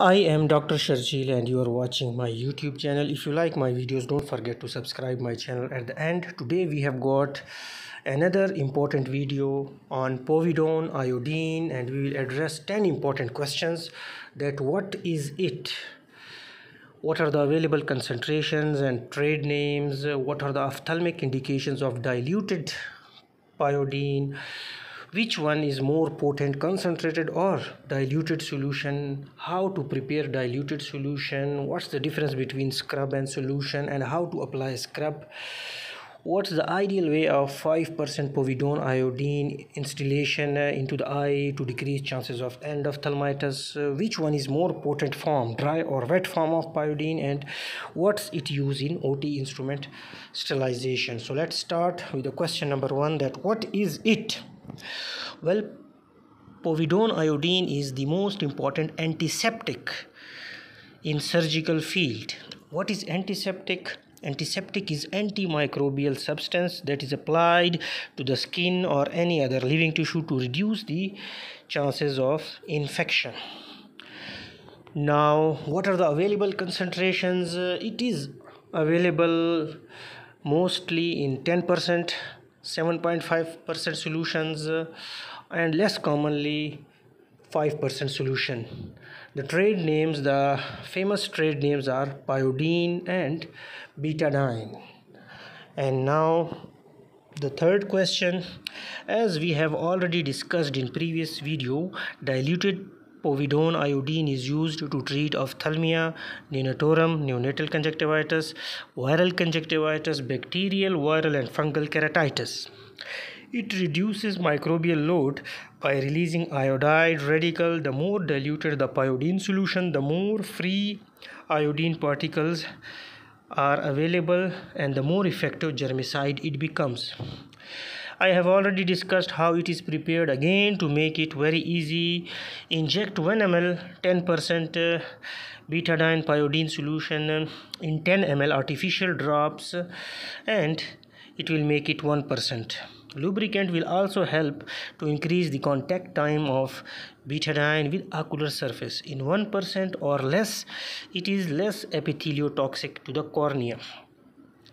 I am Dr. Sharjeel and you are watching my YouTube channel. If you like my videos, don't forget to subscribe my channel at the end. Today we have got another important video on povidone iodine and we will address 10 important questions that what is it? What are the available concentrations and trade names? What are the ophthalmic indications of diluted iodine? Which one is more potent concentrated or diluted solution? How to prepare diluted solution? What's the difference between scrub and solution and how to apply scrub? What's the ideal way of 5% povidone iodine instillation into the eye to decrease chances of endophthalmitis? Which one is more potent form dry or wet form of iodine? And what's it used in ot instrument sterilization? So let's start with the question number one that what is it well, povidone iodine is the most important antiseptic in surgical field. What is antiseptic? Antiseptic is antimicrobial substance that is applied to the skin or any other living tissue to reduce the chances of infection. Now, what are the available concentrations? Uh, it is available mostly in 10% 7.5% solutions uh, and less commonly 5% solution. The trade names, the famous trade names are pyodine and betadine. And now the third question as we have already discussed in previous video diluted Povidone iodine is used to treat ophthalmia, neonatorum, neonatal conjunctivitis, viral conjunctivitis, bacterial, viral and fungal keratitis. It reduces microbial load by releasing iodide radical. The more diluted the iodine solution, the more free iodine particles are available and the more effective germicide it becomes. I have already discussed how it is prepared again to make it very easy. Inject 1 ml 10% uh, betadine pyodine solution uh, in 10 ml artificial drops and it will make it 1%. Lubricant will also help to increase the contact time of betadine with ocular surface. In 1% or less, it is less epitheliotoxic to the cornea.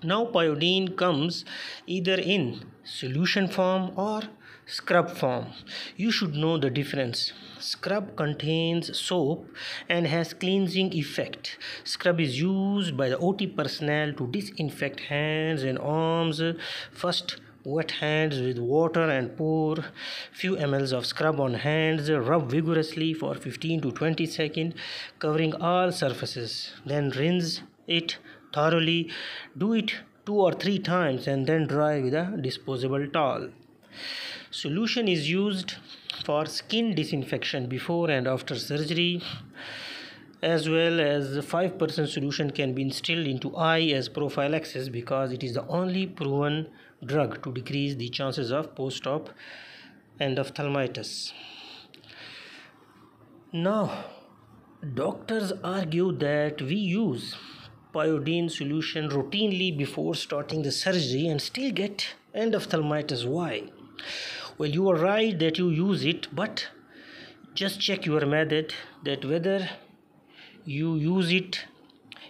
Now pyodine comes either in solution form or scrub form. You should know the difference. Scrub contains soap and has cleansing effect. Scrub is used by the OT personnel to disinfect hands and arms. First wet hands with water and pour few mls of scrub on hands rub vigorously for 15 to 20 seconds covering all surfaces then rinse it thoroughly do it two or three times and then dry with a disposable towel. Solution is used for skin disinfection before and after surgery as well as 5% solution can be instilled into eye as prophylaxis because it is the only proven drug to decrease the chances of post-op and endophthalmitis now doctors argue that we use pyodine solution routinely before starting the surgery and still get endophthalmitis. Why? Well, you are right that you use it, but just check your method that whether you use it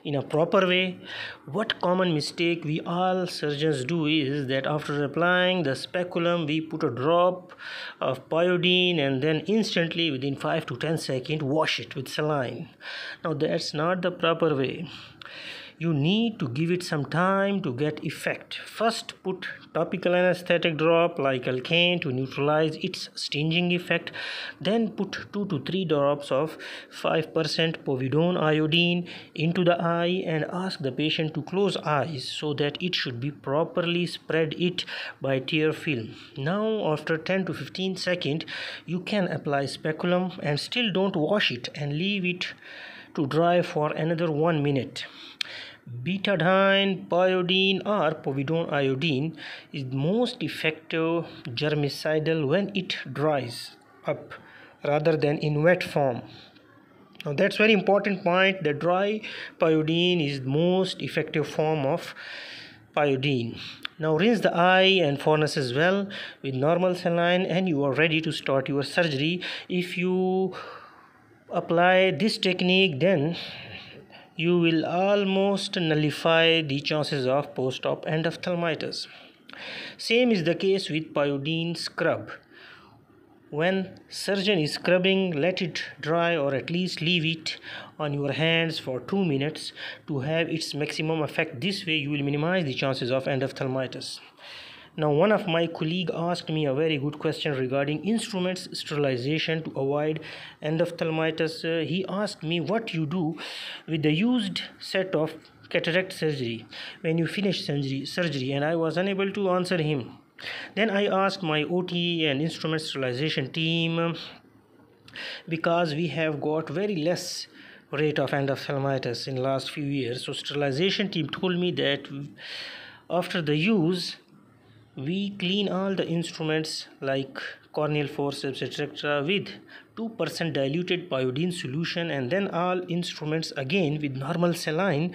in a proper way what common mistake we all surgeons do is that after applying the speculum we put a drop of pyodine and then instantly within 5 to 10 seconds wash it with saline now that's not the proper way you need to give it some time to get effect. First put topical anesthetic drop like Alcaine to neutralize its stinging effect. Then put 2 to 3 drops of 5% povidone iodine into the eye and ask the patient to close eyes so that it should be properly spread it by tear film. Now after 10 to 15 seconds you can apply speculum and still don't wash it and leave it to dry for another 1 minute Betadine, pyodine or povidone iodine is most effective germicidal when it dries up rather than in wet form. Now that's very important point the dry pyodine is most effective form of pyodine. Now rinse the eye and fornix as well with normal saline and you are ready to start your surgery. If you apply this technique then you will almost nullify the chances of post-op endophthalmitis. Same is the case with pyodine scrub. When surgeon is scrubbing, let it dry or at least leave it on your hands for 2 minutes to have its maximum effect. This way you will minimize the chances of endophthalmitis. Now one of my colleague asked me a very good question regarding instruments sterilization to avoid endophthalmitis. Uh, he asked me what you do with the used set of cataract surgery when you finish surgery, surgery and I was unable to answer him. Then I asked my OT and instrument sterilization team because we have got very less rate of endophthalmitis in last few years. So sterilization team told me that after the use we clean all the instruments like corneal forceps etc with 2% diluted pyodine solution and then all instruments again with normal saline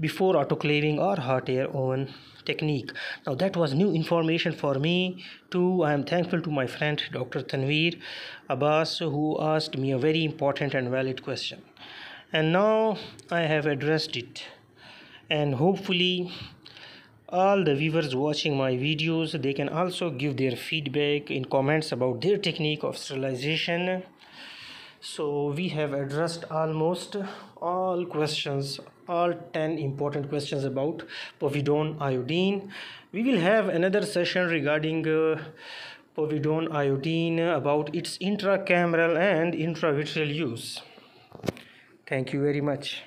before autoclaving or hot air oven technique. Now that was new information for me too i am thankful to my friend dr tanveer abbas who asked me a very important and valid question. And now i have addressed it. And hopefully all the viewers watching my videos they can also give their feedback in comments about their technique of sterilization. So we have addressed almost all questions all 10 important questions about povidone iodine. We will have another session regarding uh, povidone iodine about its intracameral and intravitreal use. Thank you very much